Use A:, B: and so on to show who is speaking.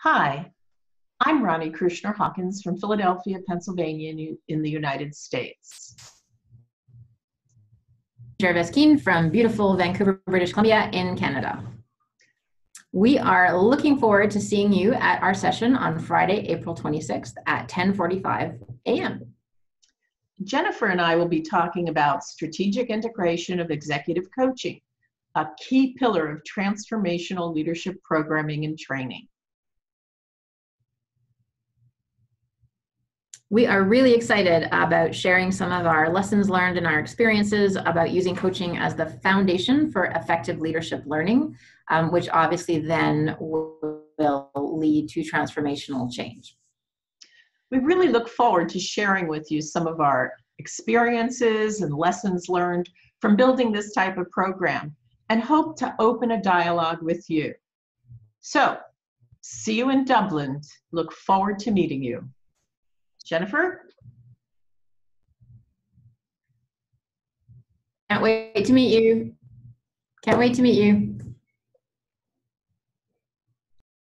A: Hi, I'm Ronnie Kurchner Hawkins from Philadelphia, Pennsylvania, in the United States.
B: Gerves Keen from beautiful Vancouver, British Columbia in Canada. We are looking forward to seeing you at our session on Friday, April 26th at 10:45 a.m.
A: Jennifer and I will be talking about strategic integration of executive coaching, a key pillar of transformational leadership programming and training.
B: We are really excited about sharing some of our lessons learned and our experiences about using coaching as the foundation for effective leadership learning, um, which obviously then will lead to transformational change.
A: We really look forward to sharing with you some of our experiences and lessons learned from building this type of program and hope to open a dialogue with you. So, see you in Dublin. Look forward to meeting you. Jennifer?
B: Can't wait to meet you. Can't wait to meet you.